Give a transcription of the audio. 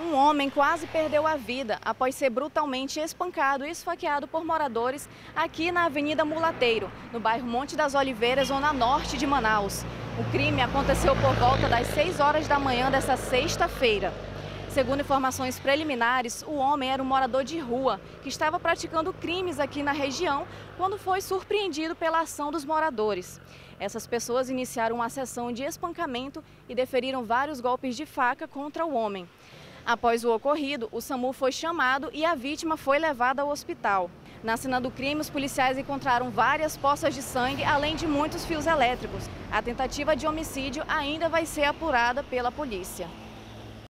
Um homem quase perdeu a vida após ser brutalmente espancado e esfaqueado por moradores aqui na Avenida Mulateiro, no bairro Monte das Oliveiras, zona norte de Manaus. O crime aconteceu por volta das 6 horas da manhã desta sexta-feira. Segundo informações preliminares, o homem era um morador de rua que estava praticando crimes aqui na região quando foi surpreendido pela ação dos moradores. Essas pessoas iniciaram uma sessão de espancamento e deferiram vários golpes de faca contra o homem. Após o ocorrido, o SAMU foi chamado e a vítima foi levada ao hospital. Na cena do crime, os policiais encontraram várias poças de sangue, além de muitos fios elétricos. A tentativa de homicídio ainda vai ser apurada pela polícia.